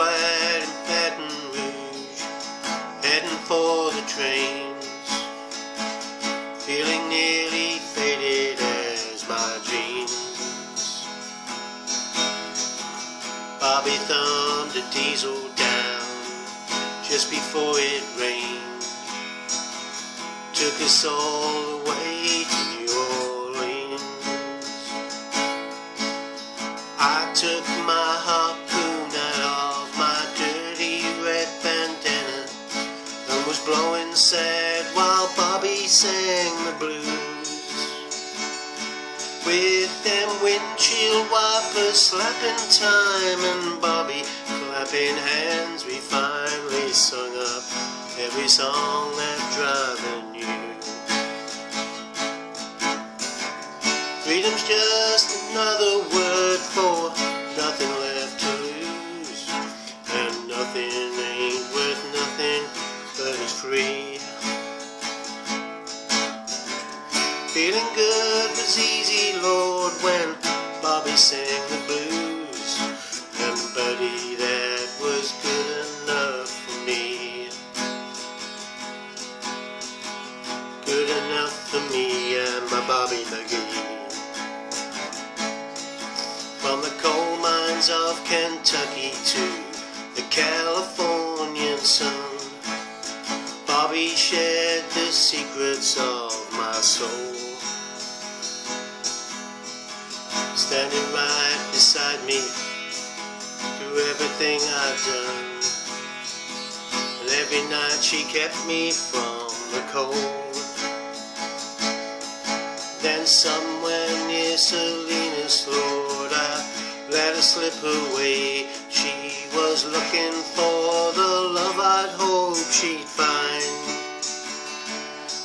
flight in Baton Rouge, heading for the trains, feeling nearly faded as my jeans. Bobby thumbed a diesel down just before it rained, took us all away to New Orleans. I took my was blowing sad while Bobby sang the blues. With them windshield wipers slapping time and Bobby clapping hands, we finally sung up every song that driver knew. Freedom's just another free. Feeling good was easy, Lord, when Bobby sang the blues. Buddy, that was good enough for me. Good enough for me and my Bobby McGee. From the coal mines of Kentucky to the Californian secrets of my soul. Standing right beside me through everything I've done. And every night she kept me from the cold. Then somewhere near Salinas, Lord, I let her slip away. She was looking for the love I'd hoped she'd find.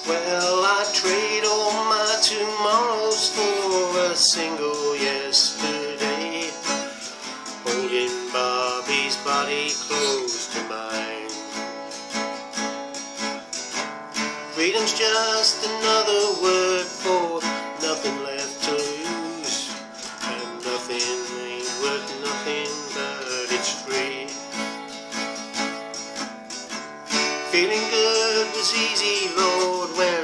Well, I'd trade all my tomorrows for a single yesterday. Holding Bobby's body close to mine. Freedom's just another word for nothing left to lose. And nothing ain't worth nothing but it's free. Feeling good easy, road when